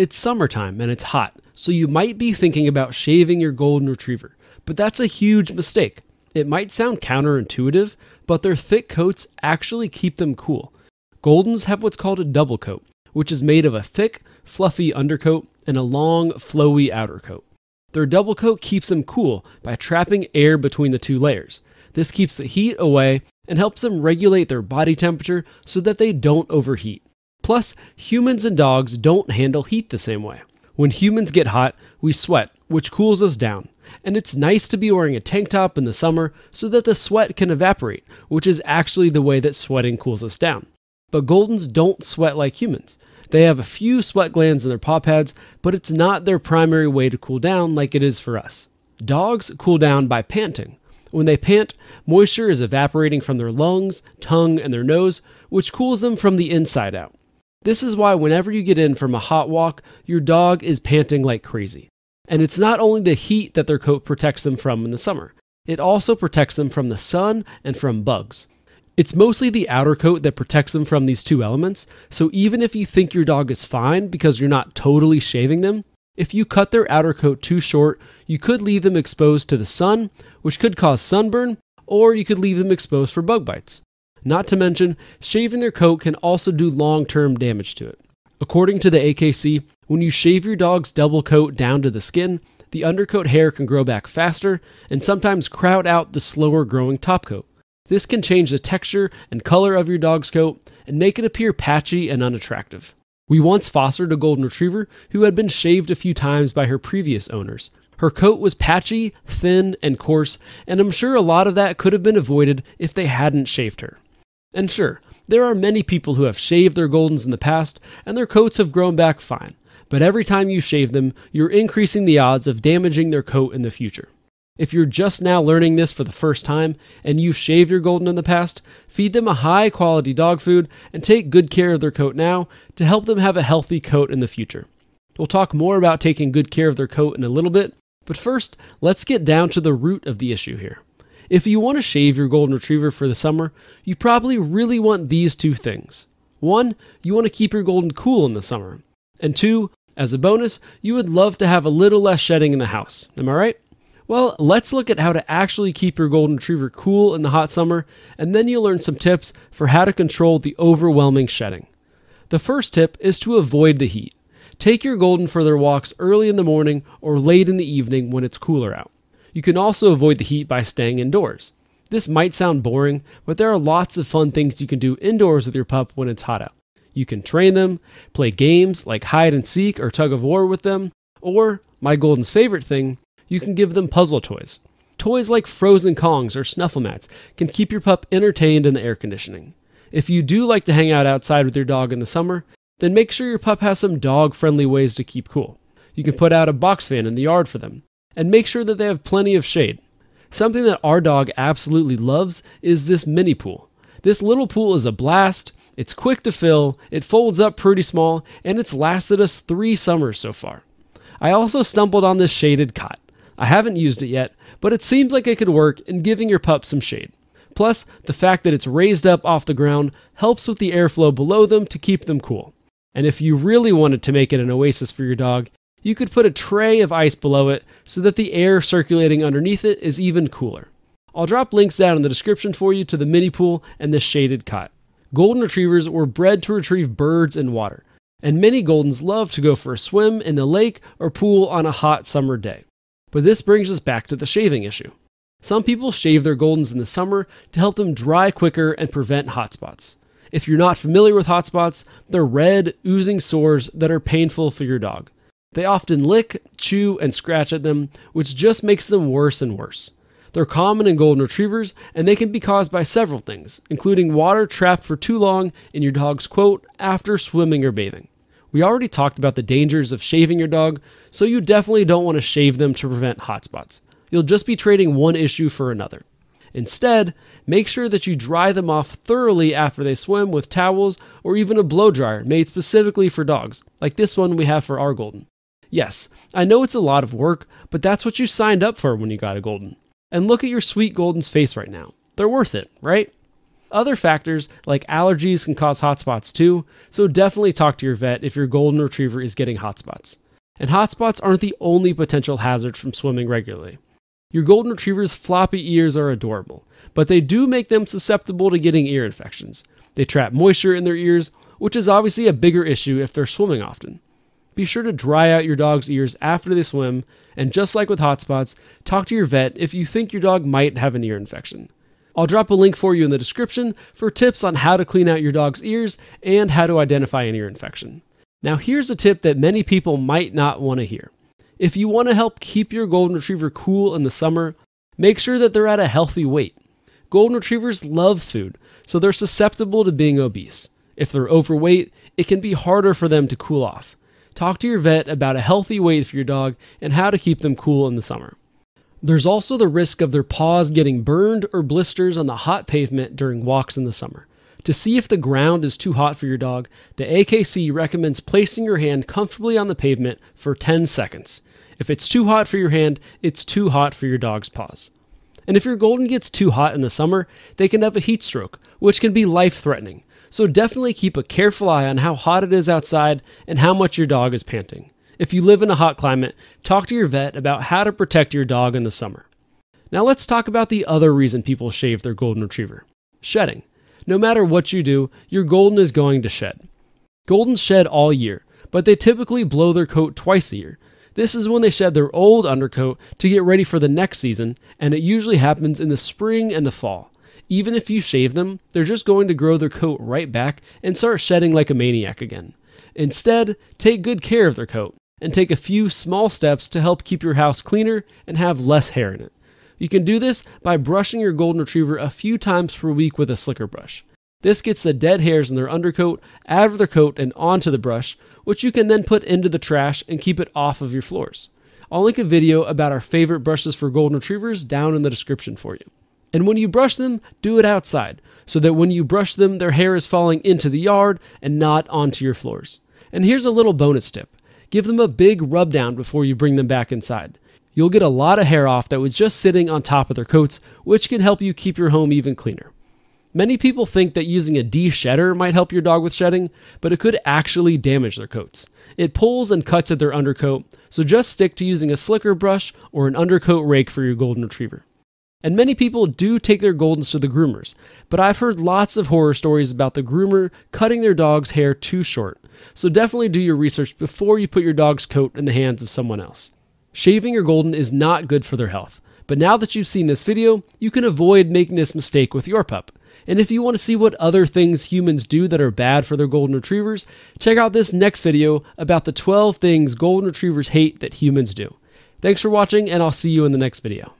It's summertime and it's hot, so you might be thinking about shaving your golden retriever, but that's a huge mistake. It might sound counterintuitive, but their thick coats actually keep them cool. Goldens have what's called a double coat, which is made of a thick, fluffy undercoat and a long, flowy outer coat. Their double coat keeps them cool by trapping air between the two layers. This keeps the heat away and helps them regulate their body temperature so that they don't overheat. Plus, humans and dogs don't handle heat the same way. When humans get hot, we sweat, which cools us down. And it's nice to be wearing a tank top in the summer so that the sweat can evaporate, which is actually the way that sweating cools us down. But Goldens don't sweat like humans. They have a few sweat glands in their paw pads, but it's not their primary way to cool down like it is for us. Dogs cool down by panting. When they pant, moisture is evaporating from their lungs, tongue, and their nose, which cools them from the inside out. This is why whenever you get in from a hot walk, your dog is panting like crazy. And it's not only the heat that their coat protects them from in the summer, it also protects them from the sun and from bugs. It's mostly the outer coat that protects them from these two elements, so even if you think your dog is fine because you're not totally shaving them, if you cut their outer coat too short, you could leave them exposed to the sun, which could cause sunburn, or you could leave them exposed for bug bites. Not to mention, shaving their coat can also do long term damage to it. According to the AKC, when you shave your dog's double coat down to the skin, the undercoat hair can grow back faster and sometimes crowd out the slower growing top coat. This can change the texture and color of your dog's coat and make it appear patchy and unattractive. We once fostered a golden retriever who had been shaved a few times by her previous owners. Her coat was patchy, thin, and coarse, and I'm sure a lot of that could have been avoided if they hadn't shaved her. And sure, there are many people who have shaved their Goldens in the past, and their coats have grown back fine but every time you shave them, you're increasing the odds of damaging their coat in the future. If you're just now learning this for the first time and you've shaved your golden in the past, feed them a high quality dog food and take good care of their coat now to help them have a healthy coat in the future. We'll talk more about taking good care of their coat in a little bit, but first, let's get down to the root of the issue here. If you want to shave your golden retriever for the summer, you probably really want these two things. One, you want to keep your golden cool in the summer. And two, as a bonus, you would love to have a little less shedding in the house. Am I right? Well, let's look at how to actually keep your golden retriever cool in the hot summer, and then you'll learn some tips for how to control the overwhelming shedding. The first tip is to avoid the heat. Take your golden for their walks early in the morning or late in the evening when it's cooler out. You can also avoid the heat by staying indoors. This might sound boring, but there are lots of fun things you can do indoors with your pup when it's hot out. You can train them, play games like hide and seek or tug of war with them, or, my Golden's favorite thing, you can give them puzzle toys. Toys like frozen Kongs or snuffle mats can keep your pup entertained in the air conditioning. If you do like to hang out outside with your dog in the summer, then make sure your pup has some dog friendly ways to keep cool. You can put out a box fan in the yard for them, and make sure that they have plenty of shade. Something that our dog absolutely loves is this mini pool. This little pool is a blast, it's quick to fill, it folds up pretty small, and it's lasted us three summers so far. I also stumbled on this shaded cot. I haven't used it yet, but it seems like it could work in giving your pup some shade. Plus, the fact that it's raised up off the ground helps with the airflow below them to keep them cool. And if you really wanted to make it an oasis for your dog, you could put a tray of ice below it so that the air circulating underneath it is even cooler. I'll drop links down in the description for you to the mini pool and the shaded cot. Golden retrievers were bred to retrieve birds and water, and many Goldens love to go for a swim in the lake or pool on a hot summer day. But this brings us back to the shaving issue. Some people shave their Goldens in the summer to help them dry quicker and prevent hot spots. If you're not familiar with hot spots, they're red, oozing sores that are painful for your dog. They often lick, chew, and scratch at them, which just makes them worse and worse. They're common in golden retrievers, and they can be caused by several things, including water trapped for too long in your dog's quote after swimming or bathing. We already talked about the dangers of shaving your dog, so you definitely don't want to shave them to prevent hot spots. You'll just be trading one issue for another. Instead, make sure that you dry them off thoroughly after they swim with towels or even a blow dryer made specifically for dogs, like this one we have for our golden. Yes, I know it's a lot of work, but that's what you signed up for when you got a golden. And look at your sweet Golden's face right now. They're worth it, right? Other factors like allergies can cause hot spots too, so definitely talk to your vet if your golden retriever is getting hot spots. And hot spots aren't the only potential hazards from swimming regularly. Your golden retriever's floppy ears are adorable, but they do make them susceptible to getting ear infections. They trap moisture in their ears, which is obviously a bigger issue if they're swimming often. Be sure to dry out your dog's ears after they swim, and just like with hot spots, talk to your vet if you think your dog might have an ear infection. I'll drop a link for you in the description for tips on how to clean out your dog's ears and how to identify an ear infection. Now, here's a tip that many people might not want to hear. If you want to help keep your golden retriever cool in the summer, make sure that they're at a healthy weight. Golden retrievers love food, so they're susceptible to being obese. If they're overweight, it can be harder for them to cool off. Talk to your vet about a healthy weight for your dog and how to keep them cool in the summer. There's also the risk of their paws getting burned or blisters on the hot pavement during walks in the summer. To see if the ground is too hot for your dog, the AKC recommends placing your hand comfortably on the pavement for 10 seconds. If it's too hot for your hand, it's too hot for your dog's paws. And if your golden gets too hot in the summer, they can have a heat stroke, which can be life threatening. So definitely keep a careful eye on how hot it is outside and how much your dog is panting. If you live in a hot climate, talk to your vet about how to protect your dog in the summer. Now let's talk about the other reason people shave their golden retriever shedding. No matter what you do, your golden is going to shed. Goldens shed all year, but they typically blow their coat twice a year, this is when they shed their old undercoat to get ready for the next season, and it usually happens in the spring and the fall. Even if you shave them, they're just going to grow their coat right back and start shedding like a maniac again. Instead, take good care of their coat and take a few small steps to help keep your house cleaner and have less hair in it. You can do this by brushing your golden retriever a few times per week with a slicker brush. This gets the dead hairs in their undercoat out of their coat and onto the brush, which you can then put into the trash and keep it off of your floors. I'll link a video about our favorite brushes for golden retrievers down in the description for you. And when you brush them, do it outside, so that when you brush them, their hair is falling into the yard and not onto your floors. And here's a little bonus tip give them a big rub down before you bring them back inside. You'll get a lot of hair off that was just sitting on top of their coats, which can help you keep your home even cleaner. Many people think that using a de-shedder might help your dog with shedding, but it could actually damage their coats. It pulls and cuts at their undercoat, so just stick to using a slicker brush or an undercoat rake for your golden retriever. And many people do take their goldens to the groomers, but I've heard lots of horror stories about the groomer cutting their dog's hair too short. So definitely do your research before you put your dog's coat in the hands of someone else. Shaving your golden is not good for their health, but now that you've seen this video, you can avoid making this mistake with your pup. And if you want to see what other things humans do that are bad for their golden retrievers, check out this next video about the 12 things golden retrievers hate that humans do. Thanks for watching, and I'll see you in the next video.